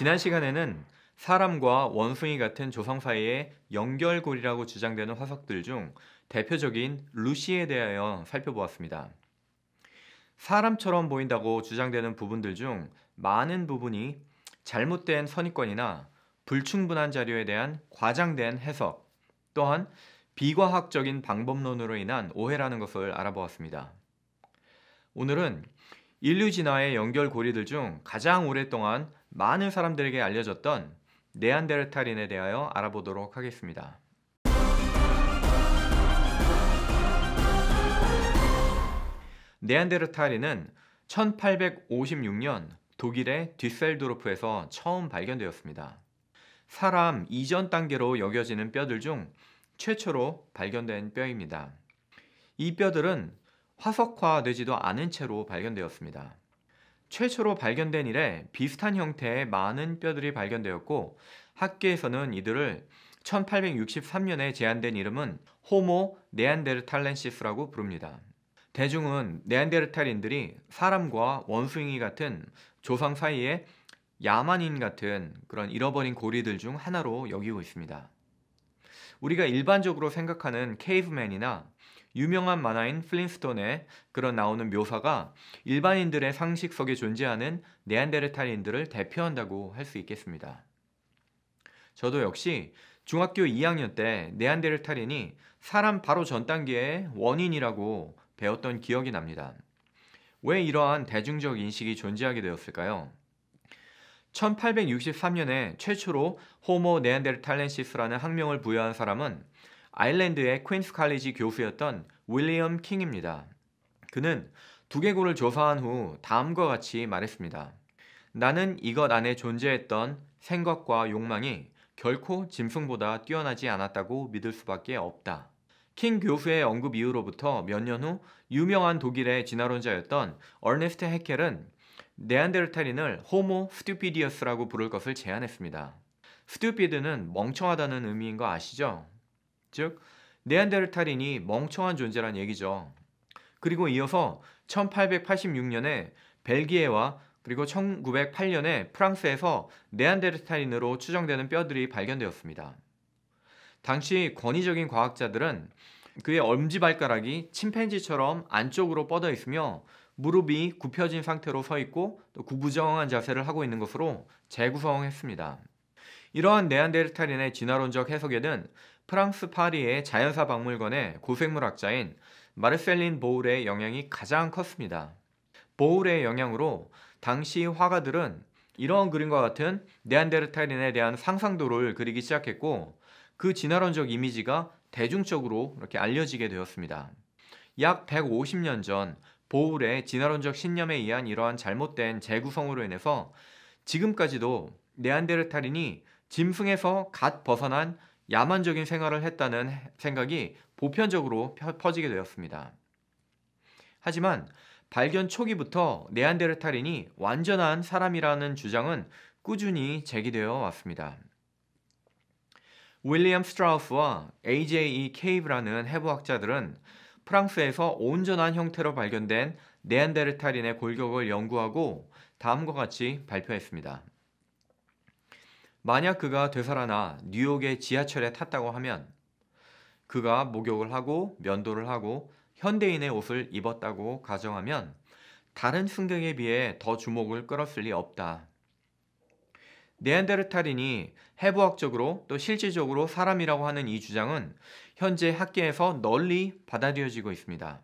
지난 시간에는 사람과 원숭이 같은 조상 사이의 연결고리라고 주장되는 화석들 중 대표적인 루시에 대하여 살펴보았습니다. 사람처럼 보인다고 주장되는 부분들 중 많은 부분이 잘못된 선입견이나 불충분한 자료에 대한 과장된 해석 또한 비과학적인 방법론으로 인한 오해라는 것을 알아보았습니다. 오늘은 인류 진화의 연결고리들 중 가장 오랫동안 많은 사람들에게 알려졌던 네안데르탈인에 대하여 알아보도록 하겠습니다. 네안데르탈인은 1856년 독일의 뒤셀도르프에서 처음 발견되었습니다. 사람 이전 단계로 여겨지는 뼈들 중 최초로 발견된 뼈입니다. 이 뼈들은 화석화되지도 않은 채로 발견되었습니다. 최초로 발견된 이래 비슷한 형태의 많은 뼈들이 발견되었고 학계에서는 이들을 1863년에 제안된 이름은 호모 네안데르탈렌시스라고 부릅니다. 대중은 네안데르탈인들이 사람과 원숭이 같은 조상 사이에 야만인 같은 그런 잃어버린 고리들 중 하나로 여기고 있습니다. 우리가 일반적으로 생각하는 케이브맨이나 유명한 만화인 플린스톤에 그런 나오는 묘사가 일반인들의 상식 속에 존재하는 네안데르탈인들을 대표한다고 할 수 있겠습니다. 저도 역시 중학교 2학년 때 네안데르탈인이 사람 바로 전 단계의 원인이라고 배웠던 기억이 납니다. 왜 이러한 대중적 인식이 존재하게 되었을까요? 1863년에 최초로 호모 네안데르탈렌시스라는 학명을 부여한 사람은 아일랜드의 퀸스 칼리지 교수였던 윌리엄 킹입니다. 그는 두개골을 조사한 후 다음과 같이 말했습니다. 나는 이것 안에 존재했던 생각과 욕망이 결코 짐승보다 뛰어나지 않았다고 믿을 수밖에 없다. 킹 교수의 언급 이후로부터 몇 년 후 유명한 독일의 진화론자였던 어네스트 헤켈은 네안데르탈인을 Homo stupidus라고 부를 것을 제안했습니다. stupid는 멍청하다는 의미인 거 아시죠? 즉 네안데르탈인이 멍청한 존재란 얘기죠. 그리고 이어서 1886년에 벨기에와 그리고 1908년에 프랑스에서 네안데르탈인으로 추정되는 뼈들이 발견되었습니다. 당시 권위적인 과학자들은 그의 엄지발가락이 침팬지처럼 안쪽으로 뻗어 있으며 무릎이 굽혀진 상태로 서 있고 또 구부정한 자세를 하고 있는 것으로 재구성했습니다. 이러한 네안데르탈인의 진화론적 해석에는 프랑스 파리의 자연사 박물관의 고생물학자인 마르셀린 보울의 영향이 가장 컸습니다. 보울의 영향으로 당시 화가들은 이러한 그림과 같은 네안데르탈인에 대한 상상도를 그리기 시작했고 그 진화론적 이미지가 대중적으로 이렇게 알려지게 되었습니다. 약 150년 전 보울의 진화론적 신념에 의한 이러한 잘못된 재구성으로 인해서 지금까지도 네안데르탈인이 짐승에서 갓 벗어난 야만적인 생활을 했다는 생각이 보편적으로 퍼지게 되었습니다. 하지만 발견 초기부터 네안데르탈인이 완전한 사람이라는 주장은 꾸준히 제기되어 왔습니다. 윌리엄 스트라우스와 AJ.E. 케이브라는 해부학자들은 프랑스에서 온전한 형태로 발견된 네안데르탈인의 골격을 연구하고 다음과 같이 발표했습니다. 만약 그가 되살아나 뉴욕의 지하철에 탔다고 하면 그가 목욕을 하고 면도를 하고 현대인의 옷을 입었다고 가정하면 다른 승객에 비해 더 주목을 끌었을 리 없다. 네안데르탈인이 해부학적으로 또 실질적으로 사람이라고 하는 이 주장은 현재 학계에서 널리 받아들여지고 있습니다.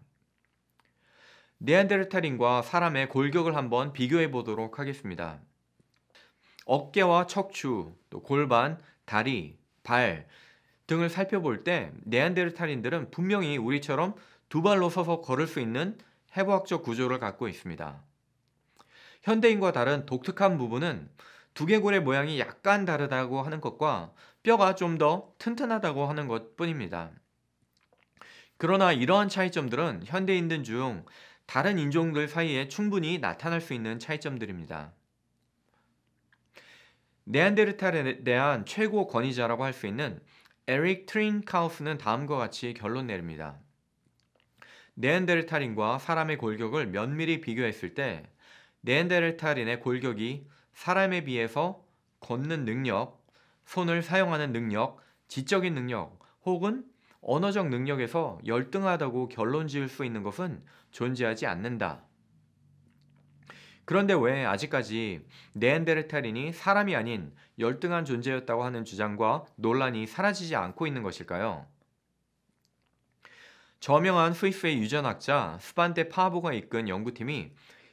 네안데르탈인과 사람의 골격을 한번 비교해 보도록 하겠습니다. 어깨와 척추, 또 골반, 다리, 발 등을 살펴볼 때 네안데르탈인들은 분명히 우리처럼 두 발로 서서 걸을 수 있는 해부학적 구조를 갖고 있습니다. 현대인과 다른 독특한 부분은 두개골의 모양이 약간 다르다고 하는 것과 뼈가 좀 더 튼튼하다고 하는 것 뿐입니다. 그러나 이러한 차이점들은 현대인들 중 다른 인종들 사이에 충분히 나타날 수 있는 차이점들입니다. 네안데르탈에 대한 최고 권위자라고 할 수 있는 에릭 트린카우스는 다음과 같이 결론 내립니다. 네안데르탈인과 사람의 골격을 면밀히 비교했을 때 네안데르탈인의 골격이 사람에 비해서 걷는 능력, 손을 사용하는 능력, 지적인 능력 혹은 언어적 능력에서 열등하다고 결론 지을 수 있는 것은 존재하지 않는다. 그런데 왜 아직까지 네안데르탈인이 사람이 아닌 열등한 존재였다고 하는 주장과 논란이 사라지지 않고 있는 것일까요? 저명한 스위스의 유전학자 스반데 파보가 이끈 연구팀이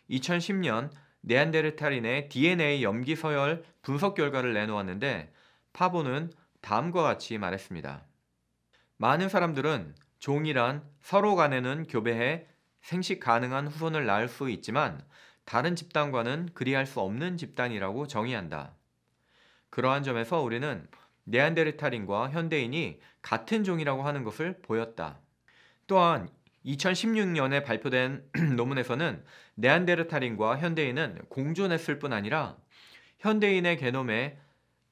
2010년 네안데르탈인의 DNA 염기 서열 분석 결과를 내놓았는데 파보는 다음과 같이 말했습니다. 많은 사람들은 종이란 서로 간에는 교배해 생식 가능한 후손을 낳을 수 있지만 다른 집단과는 그리할 수 없는 집단이라고 정의한다. 그러한 점에서 우리는 네안데르탈인과 현대인이 같은 종이라고 하는 것을 보였다. 또한 2016년에 발표된 논문에서는 네안데르탈인과 현대인은 공존했을 뿐 아니라 현대인의 게놈의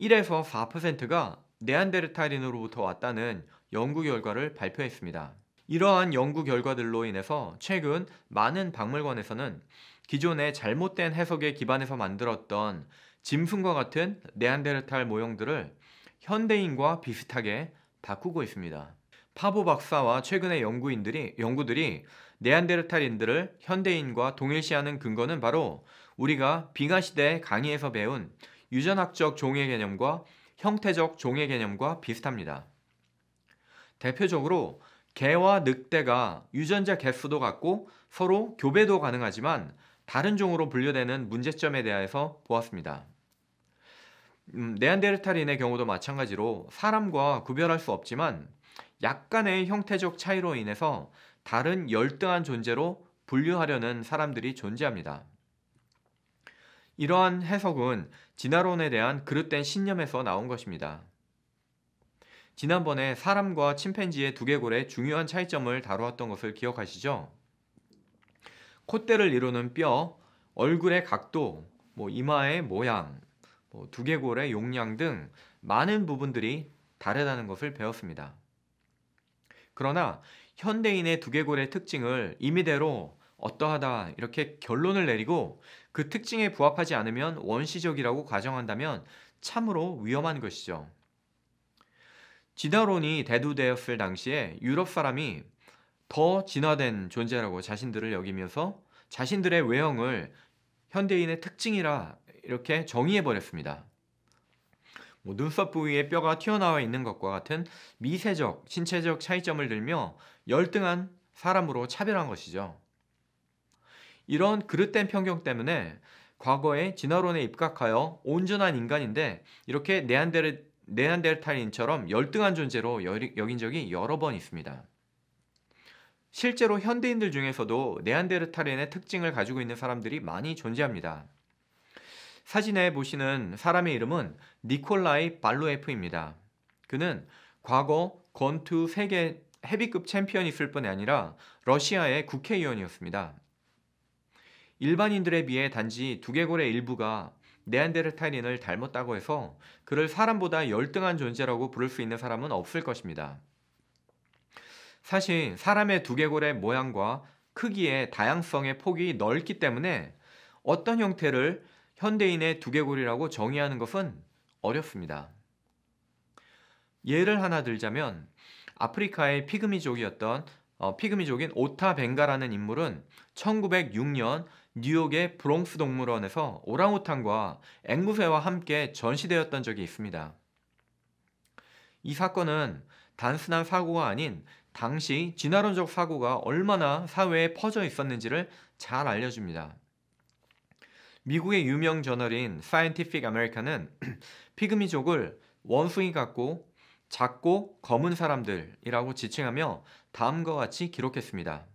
1에서 4%가 네안데르탈인으로부터 왔다는 연구 결과를 발표했습니다. 이러한 연구 결과들로 인해서 최근 많은 박물관에서는 기존의 잘못된 해석에 기반해서 만들었던 짐승과 같은 네안데르탈 모형들을 현대인과 비슷하게 바꾸고 있습니다. 파보 박사와 최근의 연구인들이 연구들이 네안데르탈인들을 현대인과 동일시하는 근거는 바로 우리가 빙하 시대 강의에서 배운 유전학적 종의 개념과 형태적 종의 개념과 비슷합니다. 대표적으로 개와 늑대가 유전자 개수도 같고 서로 교배도 가능하지만 다른 종으로 분류되는 문제점에 대해서 보았습니다. 음, 네안데르탈인의 경우도 마찬가지로 사람과 구별할 수 없지만 약간의 형태적 차이로 인해서 다른 열등한 존재로 분류하려는 사람들이 존재합니다. 이러한 해석은 진화론에 대한 그릇된 신념에서 나온 것입니다. 지난번에 사람과 침팬지의 두개골의 중요한 차이점을 다루었던 것을 기억하시죠? 콧대를 이루는 뼈, 얼굴의 각도, 뭐 이마의 모양, 뭐 두개골의 용량 등 많은 부분들이 다르다는 것을 배웠습니다. 그러나 현대인의 두개골의 특징을 임의대로 어떠하다 이렇게 결론을 내리고 그 특징에 부합하지 않으면 원시적이라고 가정한다면 참으로 위험한 것이죠. 진화론이 대두되었을 당시에 유럽 사람이 더 진화된 존재라고 자신들을 여기면서 자신들의 외형을 현대인의 특징이라 이렇게 정의해 버렸습니다. 뭐 눈썹 부위에 뼈가 튀어나와 있는 것과 같은 미세적, 신체적 차이점을 들며 열등한 사람으로 차별한 것이죠. 이런 그릇된 편견 때문에 과거에 진화론에 입각하여 온전한 인간인데 이렇게 네안데르, 네안데르탈인처럼 열등한 존재로 여긴 적이 여러 번 있습니다. 실제로 현대인들 중에서도 네안데르탈인의 특징을 가지고 있는 사람들이 많이 존재합니다. 사진에 보시는 사람의 이름은 니콜라이 발루에프입니다. 그는 과거 권투 세계 헤비급 챔피언이있을 뿐 아니라 러시아의 국회의원이었습니다. 일반인들에 비해 단지 두개골의 일부가 네안데르탈인을 닮았다고 해서 그를 사람보다 열등한 존재라고 부를 수 있는 사람은 없을 것입니다. 사실 사람의 두개골의 모양과 크기의 다양성의 폭이 넓기 때문에 어떤 형태를 현대인의 두개골이라고 정의하는 것은 어렵습니다. 예를 하나 들자면 아프리카의 피그미족이었던 어, 피그미족인 오타 벵가라는 인물은 1906년 뉴욕의 브롱스 동물원에서 오랑우탄과 앵무새와 함께 전시되었던 적이 있습니다. 이 사건은 단순한 사고가 아닌 당시 진화론적 사고가 얼마나 사회에 퍼져 있었는지를 잘 알려줍니다. 미국의 유명 저널인 Scientific American은 피그미족을 원숭이 같고 작고 검은 사람들이라고 지칭하며 다음과 같이 기록했습니다.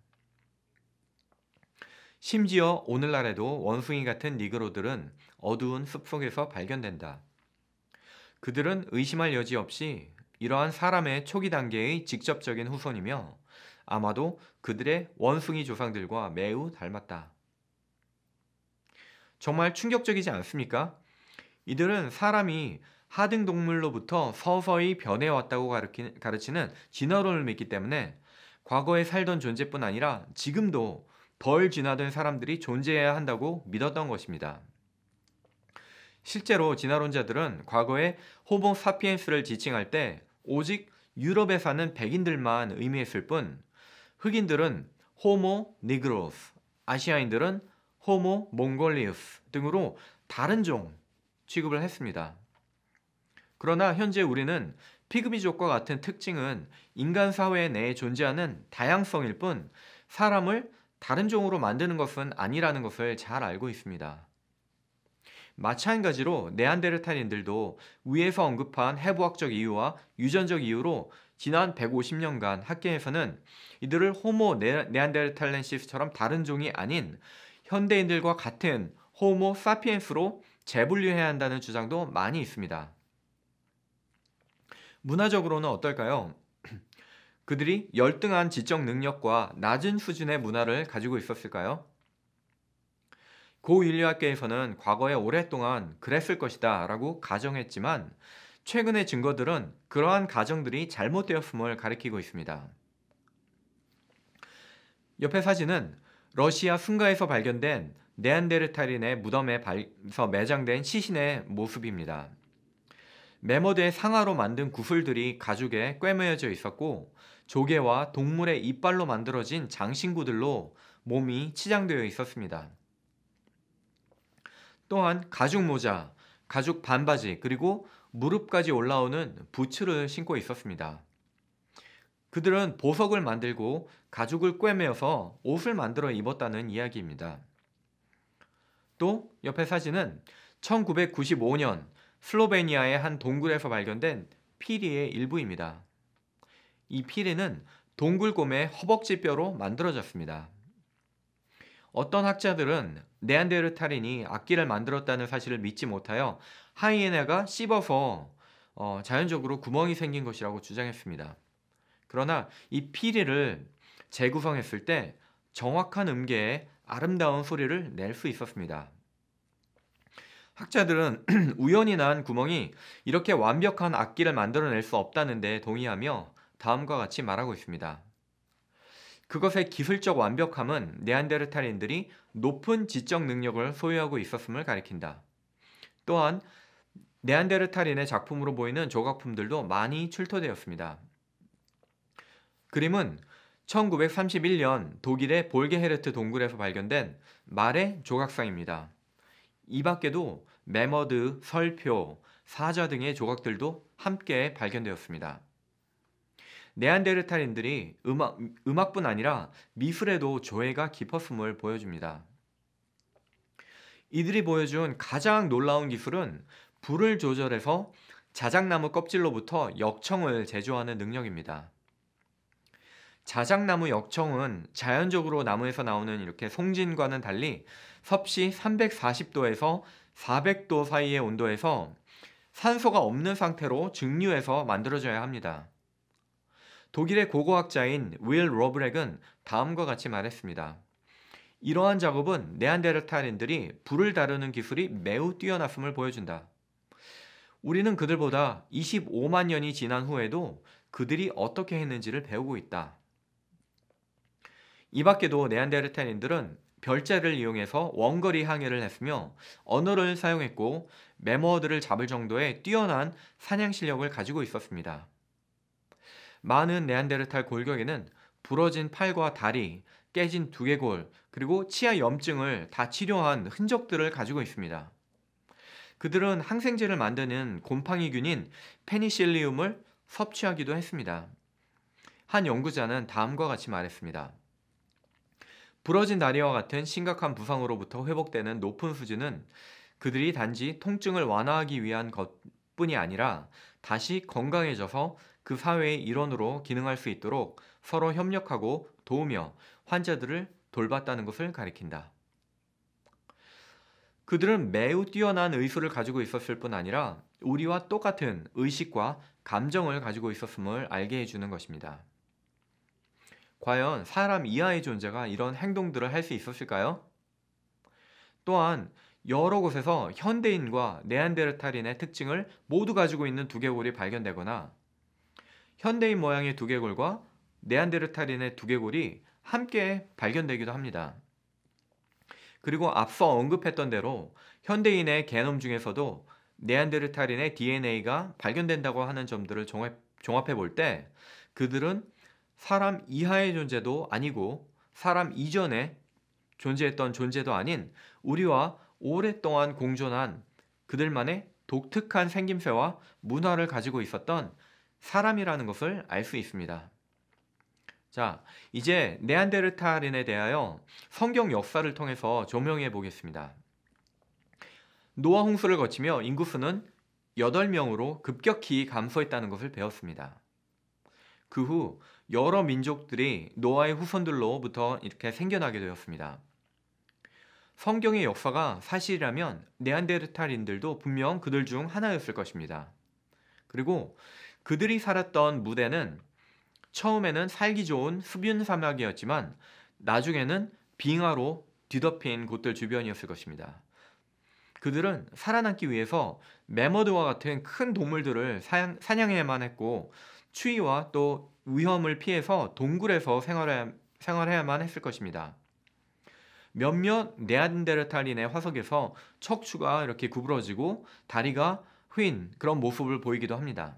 심지어 오늘날에도 원숭이 같은 니그로들은 어두운 숲속에서 발견된다. 그들은 의심할 여지 없이 이러한 사람의 초기 단계의 직접적인 후손이며 아마도 그들의 원숭이 조상들과 매우 닮았다. 정말 충격적이지 않습니까? 이들은 사람이 하등 동물로부터 서서히 변해왔다고 가르치는 진화론을 믿기 때문에 과거에 살던 존재뿐 아니라 지금도 덜 진화된 사람들이 존재해야 한다고 믿었던 것입니다. 실제로 진화론자들은 과거에 호모 사피엔스를 지칭할 때 오직 유럽에 사는 백인들만 의미했을 뿐 흑인들은 호모 니그로스, 아시아인들은 호모 몽골리우스 등으로 다른 종 취급을 했습니다. 그러나 현재 우리는 피그미족과 같은 특징은 인간 사회 내에 존재하는 다양성일 뿐 사람을 다른 종으로 만드는 것은 아니라는 것을 잘 알고 있습니다. 마찬가지로 네안데르탈인들도 위에서 언급한 해부학적 이유와 유전적 이유로 지난 150년간 학계에서는 이들을 호모 네 안데르탈렌시스처럼 다른 종이 아닌 현대인들과 같은 호모 사피엔스로 재분류해야 한다는 주장도 많이 있습니다. 문화적으로는 어떨까요? 그들이 열등한 지적 능력과 낮은 수준의 문화를 가지고 있었을까요? 고 인류학계에서는 과거에 오랫동안 그랬을 것이다 라고 가정했지만 최근의 증거들은 그러한 가정들이 잘못되었음을 가리키고 있습니다. 옆에 사진은 러시아 승가에서 발견된 네안데르탈인의 무덤에서 매장된 시신의 모습입니다. 메모드의 상아로 만든 구슬들이 가죽에 꿰매어져 있었고 조개와 동물의 이빨로 만들어진 장신구들로 몸이 치장되어 있었습니다. 또한 가죽 모자, 가죽 반바지 그리고 무릎까지 올라오는 부츠를 신고 있었습니다. 그들은 보석을 만들고 가죽을 꿰매어서 옷을 만들어 입었다는 이야기입니다. 또 옆에 사진은 1995년 슬로베니아의 한 동굴에서 발견된 피리의 일부입니다. 이 피리는 동굴곰의 허벅지뼈로 만들어졌습니다. 어떤 학자들은 네안데르탈인이 악기를 만들었다는 사실을 믿지 못하여 하이에나가 씹어서 어, 자연적으로 구멍이 생긴 것이라고 주장했습니다. 그러나 이 피리를 재구성했을 때 정확한 음계에 아름다운 소리를 낼 수 있었습니다. 학자들은 우연히 난 구멍이 이렇게 완벽한 악기를 만들어낼 수 없다는데 동의하며 다음과 같이 말하고 있습니다. 그것의 기술적 완벽함은 네안데르탈인들이 높은 지적 능력을 소유하고 있었음을 가리킨다. 또한 네안데르탈인의 작품으로 보이는 조각품들도 많이 출토되었습니다. 그림은 1931년 독일의 볼게헤르트 동굴에서 발견된 말의 조각상입니다. 이 밖에도 메머드, 설표, 사자 등의 조각들도 함께 발견되었습니다. 네안데르탈인들이 음악, 음악뿐 아니라 미술에도 조예가 깊었음을 보여줍니다. 이들이 보여준 가장 놀라운 기술은 불을 조절해서 자작나무 껍질로부터 역청을 제조하는 능력입니다. 자작나무 역청은 자연적으로 나무에서 나오는 이렇게 송진과는 달리 섭씨 340도에서 400도 사이의 온도에서 산소가 없는 상태로 증류해서 만들어져야 합니다. 독일의 고고학자인 윌 로브렉은 다음과 같이 말했습니다. 이러한 작업은 네안데르탈인들이 불을 다루는 기술이 매우 뛰어났음을 보여준다. 우리는 그들보다 25만 년이 지난 후에도 그들이 어떻게 했는지를 배우고 있다. 이 밖에도 네안데르탈인들은 별자를 이용해서 원거리 항해를 했으며 언어를 사용했고 매머들을 잡을 정도의 뛰어난 사냥 실력을 가지고 있었습니다. 많은 네안데르탈 골격에는 부러진 팔과 다리, 깨진 두개골, 그리고 치아 염증을 다 치료한 흔적들을 가지고 있습니다. 그들은 항생제를 만드는 곰팡이균인 페니실리움을 섭취하기도 했습니다. 한 연구자는 다음과 같이 말했습니다. 부러진 다리와 같은 심각한 부상으로부터 회복되는 높은 수준은 그들이 단지 통증을 완화하기 위한 것뿐이 아니라 다시 건강해져서 그 사회의 일원으로 기능할 수 있도록 서로 협력하고 도우며 환자들을 돌봤다는 것을 가리킨다. 그들은 매우 뛰어난 의술을 가지고 있었을 뿐 아니라 우리와 똑같은 의식과 감정을 가지고 있었음을 알게 해주는 것입니다. 과연 사람 이하의 존재가 이런 행동들을 할 수 있었을까요? 또한 여러 곳에서 현대인과 네안데르탈인의 특징을 모두 가지고 있는 두개골이 발견되거나 현대인 모양의 두개골과 네안데르탈인의 두개골이 함께 발견되기도 합니다. 그리고 앞서 언급했던 대로 현대인의 게놈 중에서도 네안데르탈인의 DNA가 발견된다고 하는 점들을 종합, 종합해 볼 때 그들은 사람 이하의 존재도 아니고 사람 이전에 존재했던 존재도 아닌 우리와 오랫동안 공존한 그들만의 독특한 생김새와 문화를 가지고 있었던 사람이라는 것을 알 수 있습니다. 자, 이제 네안데르탈인에 대하여 성경 역사를 통해서 조명해 보겠습니다. 노아 홍수를 거치며 인구수는 8명으로 급격히 감소했다는 것을 배웠습니다. 그 후 여러 민족들이 노아의 후손들로부터 이렇게 생겨나게 되었습니다. 성경의 역사가 사실이라면 네안데르탈인들도 분명 그들 중 하나였을 것입니다. 그리고 그들이 살았던 무대는 처음에는 살기 좋은 흡윤 사막이었지만 나중에는 빙하로 뒤덮인 곳들 주변이었을 것입니다. 그들은 살아남기 위해서 매머드와 같은 큰 동물들을 사냥 해야만 했고 추위와 또 위험을 피해서 동굴에서 생활해야만 했을 것입니다. 몇몇 네안데르탈인의 화석에서 척추가 이렇게 구부러지고 다리가 휜 그런 모습을 보이기도 합니다.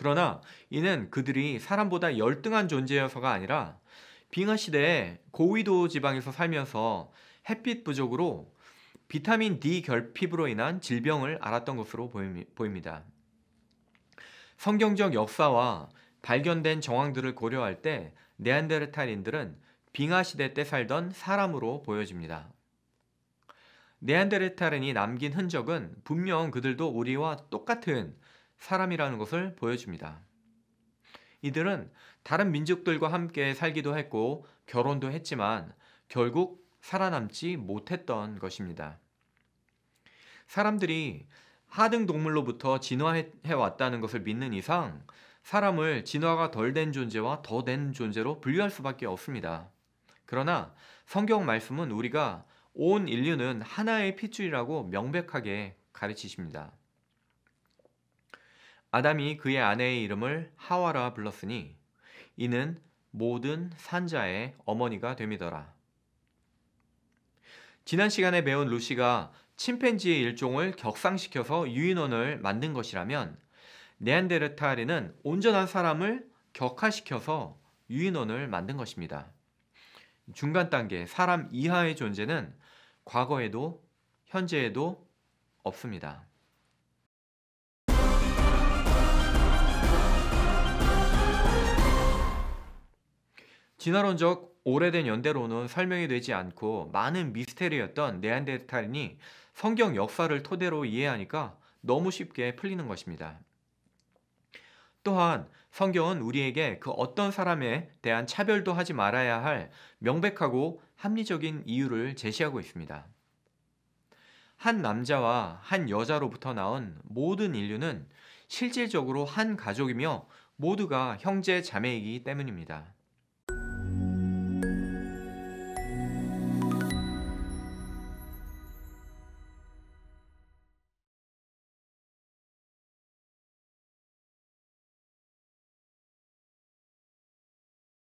그러나 이는 그들이 사람보다 열등한 존재여서가 아니라 빙하 시대에 고위도 지방에서 살면서 햇빛 부족으로 비타민 D 결핍으로 인한 질병을 앓았던 것으로 보입니다. 성경적 역사와 발견된 정황들을 고려할 때 네안데르탈인들은 빙하 시대 때 살던 사람으로 보여집니다. 네안데르탈인이 남긴 흔적은 분명 그들도 우리와 똑같은 사람이라는 것을 보여줍니다. 이들은 다른 민족들과 함께 살기도 했고 결혼도 했지만 결국 살아남지 못했던 것입니다. 사람들이 하등 동물로부터 진화해 왔다는 것을 믿는 이상 사람을 진화가 덜 된 존재와 더 된 존재로 분류할 수밖에 없습니다. 그러나 성경 말씀은 우리가 온 인류는 하나의 핏줄이라고 명백하게 가르치십니다. 아담이 그의 아내의 이름을 하와라 불렀으니 이는 모든 산자의 어머니가 됨이더라. 지난 시간에 배운 루시가 침팬지의 일종을 격상시켜서 유인원을 만든 것이라면 네안데르탈인은 온전한 사람을 격화시켜서 유인원을 만든 것입니다. 중간 단계 사람 이하의 존재는 과거에도 현재에도 없습니다. 진화론적 오래된 연대로는 설명이 되지 않고 많은 미스테리였던 네안데르탈인이 성경 역사를 토대로 이해하니까 너무 쉽게 풀리는 것입니다. 또한 성경은 우리에게 그 어떤 사람에 대한 차별도 하지 말아야 할 명백하고 합리적인 이유를 제시하고 있습니다. 한 남자와 한 여자로부터 나온 모든 인류는 실질적으로 한 가족이며 모두가 형제 자매이기 때문입니다.